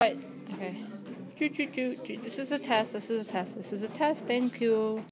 But, Okay. Choo choo choo choo. This is a test. This is a test. This is a test. Thank you.